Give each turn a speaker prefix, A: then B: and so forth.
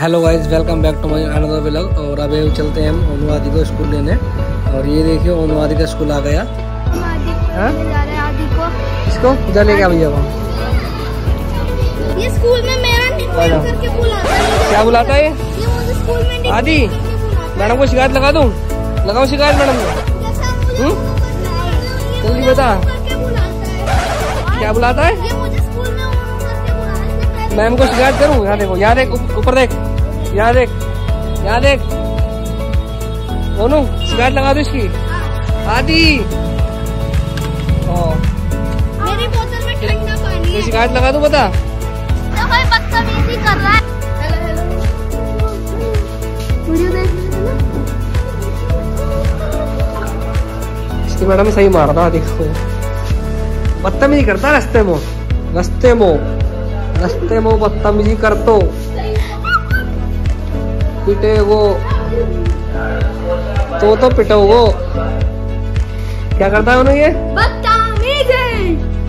A: Hello guys welcome back to my another vlog और अभी चलते हैं हम अनुवादी को स्कूल लेने। और ये देखिए अनुवादी का स्कूल आ गया। हाँ? इसको? इधर लेके आ भैया वहाँ
B: ये स्कूल में मेरा है।
A: क्या बुलाता है आदि मैडम को शिकायत लगा दूँ? लगाओ शिकायत मैडम को। हम्म? जल्दी बता। क्या है।
B: बुलाता है।
A: मैम को शिकायत करूँ? यहाँ देखो यहाँ देख ऊपर देख। यहाँ देख यहाँ देख। सोनू शिकायत लगा दो इसकी। आदि। ओ,
B: मेरी बोतल में ठंडा पानी है।
A: शिकायत लगा दूँ बता।
B: तो भाई बदतमीजी कर रहा है। वीडियो देख रहे हो
A: इसकी मैडम सही मार रहा देखो। बदतमीजी करता रस्ते में। रस्ते मो। रस्ते मो बदतमीजी कर तो पिटे वो। तो तो पिटो वो। क्या करता है उन्हें ये?
B: बदतमीज। है